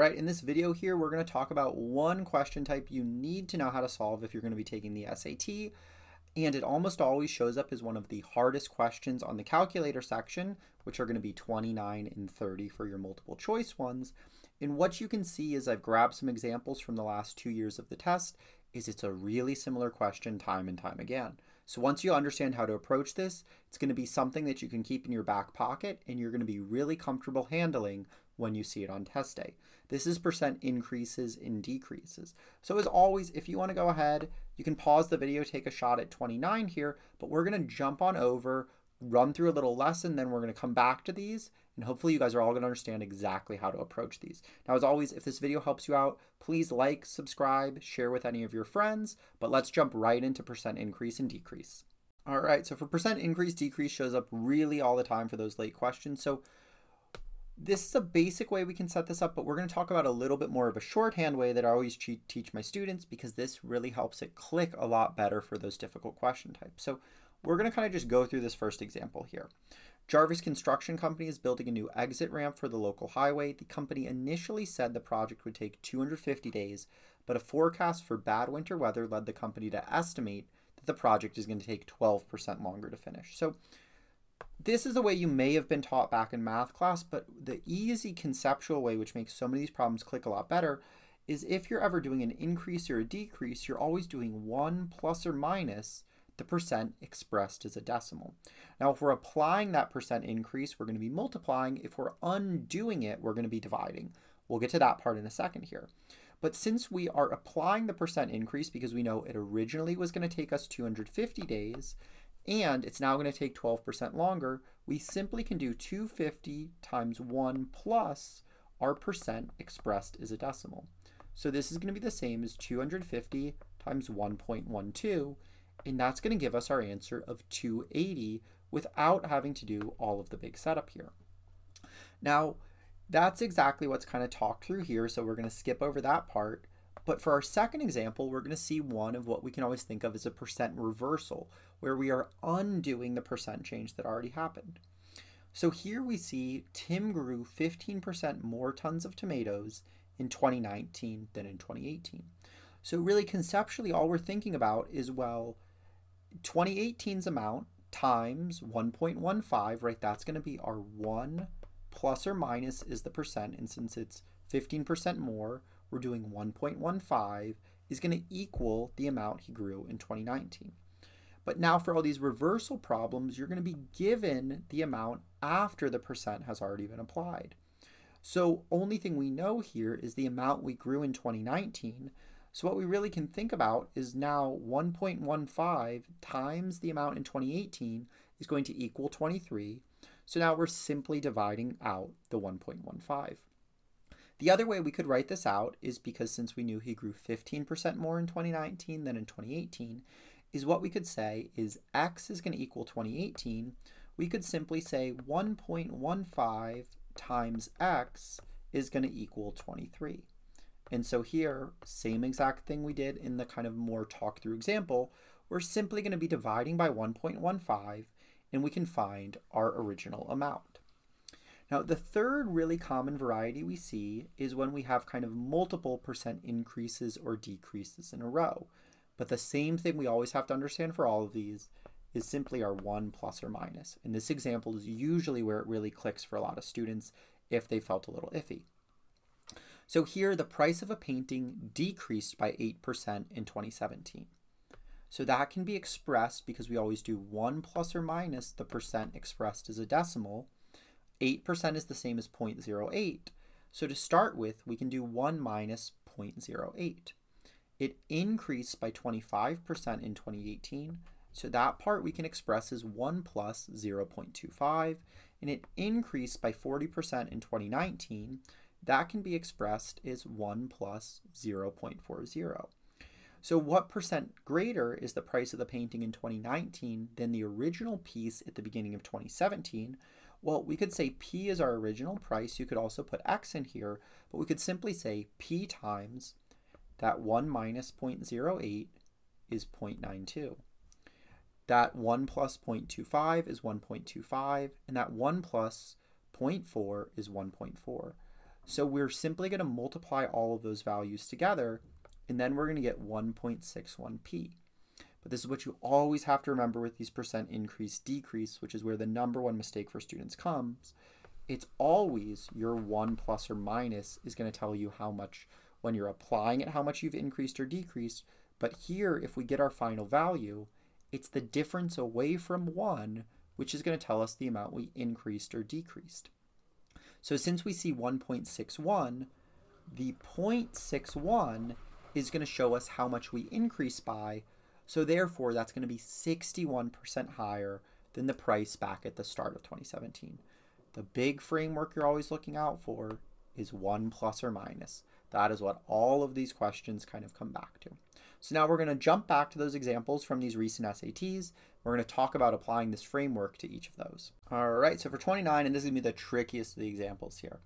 right, in this video here, we're going to talk about one question type you need to know how to solve if you're going to be taking the SAT. And it almost always shows up as one of the hardest questions on the calculator section, which are going to be 29 and 30 for your multiple choice ones. And what you can see is I've grabbed some examples from the last two years of the test, is it's a really similar question time and time again. So once you understand how to approach this, it's going to be something that you can keep in your back pocket and you're going to be really comfortable handling when you see it on test day. This is percent increases and decreases. So as always, if you want to go ahead, you can pause the video, take a shot at 29 here, but we're going to jump on over, run through a little lesson, then we're going to come back to these, and hopefully you guys are all going to understand exactly how to approach these. Now, as always, if this video helps you out, please like, subscribe, share with any of your friends, but let's jump right into percent increase and decrease. All right, so for percent increase, decrease shows up really all the time for those late questions. So this is a basic way we can set this up, but we're going to talk about a little bit more of a shorthand way that I always teach my students because this really helps it click a lot better for those difficult question types. So we're going to kind of just go through this first example here. Jarvis Construction Company is building a new exit ramp for the local highway. The company initially said the project would take 250 days, but a forecast for bad winter weather led the company to estimate that the project is going to take 12% longer to finish. So this is the way you may have been taught back in math class, but the easy conceptual way, which makes so many of these problems click a lot better, is if you're ever doing an increase or a decrease, you're always doing 1 plus or minus the percent expressed as a decimal. Now, if we're applying that percent increase, we're going to be multiplying. If we're undoing it, we're going to be dividing. We'll get to that part in a second here. But since we are applying the percent increase because we know it originally was going to take us 250 days, and it's now going to take 12% longer, we simply can do 250 times 1 plus our percent expressed as a decimal. So this is going to be the same as 250 times 1.12, and that's going to give us our answer of 280 without having to do all of the big setup here. Now, that's exactly what's kind of talked through here, so we're going to skip over that part. But for our second example, we're going to see one of what we can always think of as a percent reversal, where we are undoing the percent change that already happened. So here we see Tim grew 15% more tons of tomatoes in 2019 than in 2018. So really conceptually all we're thinking about is well 2018's amount times 1.15, right? That's going to be our 1 plus or minus is the percent and since it's 15% more, we're doing 1.15 is going to equal the amount he grew in 2019. But now for all these reversal problems, you're going to be given the amount after the percent has already been applied. So only thing we know here is the amount we grew in 2019. So what we really can think about is now 1.15 times the amount in 2018 is going to equal 23. So now we're simply dividing out the 1.15. The other way we could write this out is because since we knew he grew 15% more in 2019 than in 2018, is what we could say is x is going to equal 2018. We could simply say 1.15 times x is going to equal 23. And so here, same exact thing we did in the kind of more talk through example, we're simply going to be dividing by 1.15 and we can find our original amount. Now, the third really common variety we see is when we have kind of multiple percent increases or decreases in a row. But the same thing we always have to understand for all of these is simply our 1 plus or minus. And this example is usually where it really clicks for a lot of students if they felt a little iffy. So here, the price of a painting decreased by 8% in 2017. So that can be expressed because we always do 1 plus or minus the percent expressed as a decimal. 8% is the same as 0.08. So to start with, we can do 1 minus 0.08. It increased by 25% in 2018. So that part we can express as 1 plus 0.25. And it increased by 40% in 2019. That can be expressed as 1 plus 0.40. So what percent greater is the price of the painting in 2019 than the original piece at the beginning of 2017? Well, we could say P is our original price. You could also put X in here, but we could simply say P times that 1 minus 0.08 is 0.92. That 1 plus 0.25 is 1.25, and that 1 plus 0.4 is 1.4. So we're simply going to multiply all of those values together, and then we're going to get 1.61p. But this is what you always have to remember with these percent increase decrease, which is where the number one mistake for students comes. It's always your one plus or minus is going to tell you how much, when you're applying it, how much you've increased or decreased. But here, if we get our final value, it's the difference away from one, which is going to tell us the amount we increased or decreased. So since we see 1.61, the 0.61 is going to show us how much we increase by, so therefore, that's going to be 61% higher than the price back at the start of 2017. The big framework you're always looking out for is 1 plus or minus. That is what all of these questions kind of come back to. So now we're going to jump back to those examples from these recent SATs. We're going to talk about applying this framework to each of those. All right, so for 29, and this is going to be the trickiest of the examples here.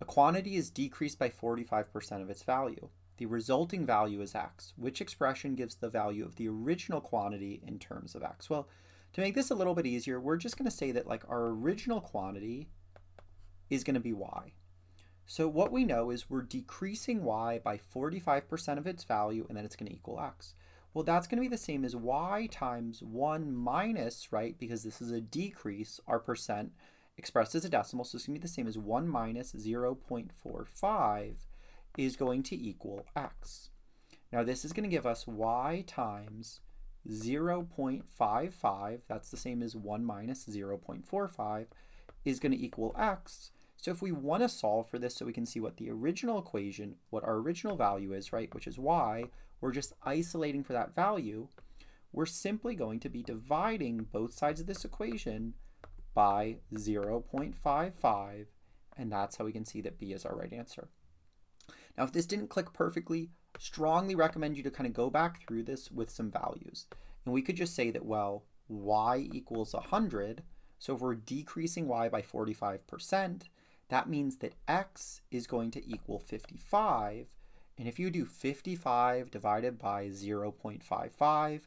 A quantity is decreased by 45% of its value. The resulting value is x. Which expression gives the value of the original quantity in terms of x? Well, to make this a little bit easier, we're just going to say that like our original quantity is going to be y. So what we know is we're decreasing y by 45% of its value, and then it's going to equal x. Well, that's going to be the same as y times 1 minus, right, because this is a decrease, our percent expressed as a decimal, so it's going to be the same as 1 minus 0.45 is going to equal x. Now this is going to give us y times 0.55, that's the same as 1 minus 0.45, is going to equal x. So if we want to solve for this so we can see what the original equation, what our original value is, right, which is y, we're just isolating for that value, we're simply going to be dividing both sides of this equation by 0.55, and that's how we can see that b is our right answer. Now, if this didn't click perfectly, strongly recommend you to kind of go back through this with some values. And we could just say that, well, y equals 100. So if we're decreasing y by 45%, that means that x is going to equal 55. And if you do 55 divided by 0.55,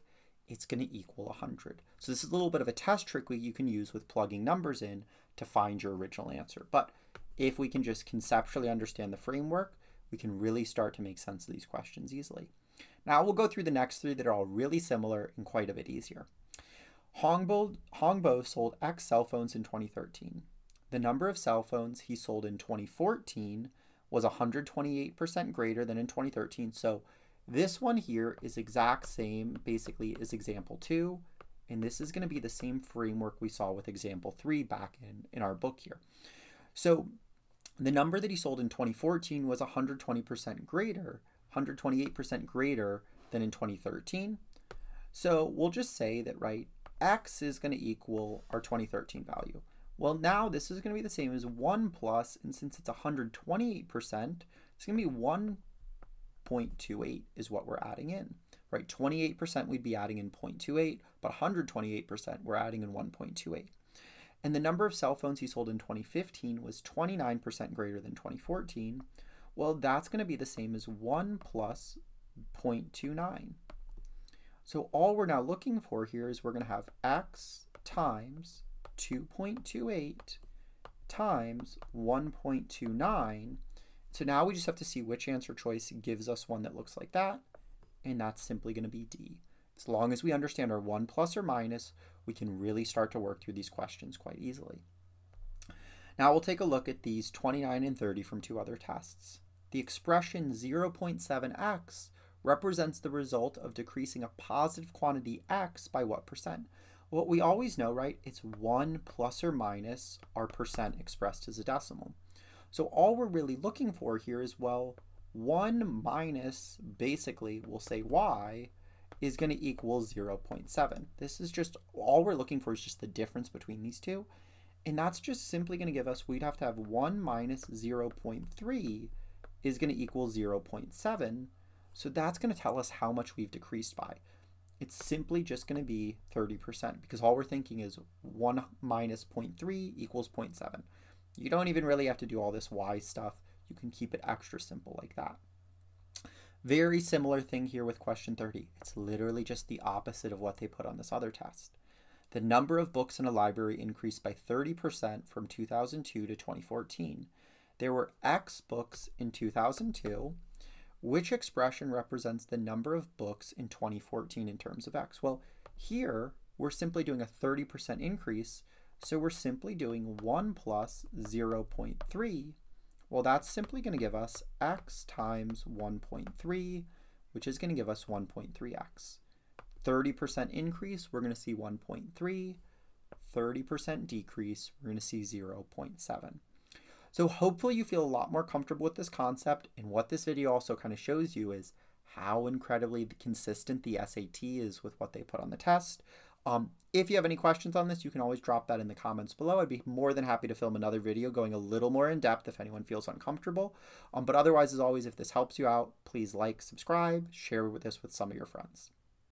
it's going to equal 100. So this is a little bit of a test trick you can use with plugging numbers in to find your original answer. But if we can just conceptually understand the framework, we can really start to make sense of these questions easily. Now we'll go through the next three that are all really similar and quite a bit easier. Hongbo, Hongbo sold X cell phones in 2013. The number of cell phones he sold in 2014 was 128% greater than in 2013. So this one here is exact same basically as example two. And this is going to be the same framework we saw with example three back in, in our book here. So the number that he sold in 2014 was 120% greater, 128% greater than in 2013. So we'll just say that, right, x is going to equal our 2013 value. Well, now this is going to be the same as 1 plus, and since it's 128%, it's going to be 1.28 is what we're adding in, right? 28% we'd be adding in 0.28, but 128% we're adding in 1.28. And the number of cell phones he sold in 2015 was 29% greater than 2014. Well, that's going to be the same as 1 plus 0.29. So all we're now looking for here is we're going to have x times 2.28 times 1.29. So now we just have to see which answer choice gives us one that looks like that, and that's simply going to be D. As long as we understand our 1 plus or minus, we can really start to work through these questions quite easily. Now we'll take a look at these 29 and 30 from two other tests. The expression 0.7x represents the result of decreasing a positive quantity x by what percent? What we always know, right, it's 1 plus or minus our percent expressed as a decimal. So all we're really looking for here is, well, 1 minus, basically, we'll say y, is going to equal 0.7. This is just, all we're looking for is just the difference between these two. And that's just simply going to give us, we'd have to have 1 minus 0.3 is going to equal 0.7. So that's going to tell us how much we've decreased by. It's simply just going to be 30% because all we're thinking is 1 minus 0.3 equals 0.7. You don't even really have to do all this y stuff. You can keep it extra simple like that. Very similar thing here with question 30. It's literally just the opposite of what they put on this other test. The number of books in a library increased by 30% from 2002 to 2014. there were X books in 2002. Which expression represents the number of books in 2014 in terms of X? Well, here we're simply doing a 30% increase, so we're simply doing 1 plus 0.3. Well, that's simply going to give us x times 1.3, which is going to give us 1.3x. 30% increase, we're going to see 1.3. 30% decrease, we're going to see 0.7. So hopefully you feel a lot more comfortable with this concept and what this video also kind of shows you is how incredibly consistent the SAT is with what they put on the test. Um, if you have any questions on this, you can always drop that in the comments below. I'd be more than happy to film another video going a little more in depth if anyone feels uncomfortable. Um, but otherwise, as always, if this helps you out, please like, subscribe, share this with some of your friends.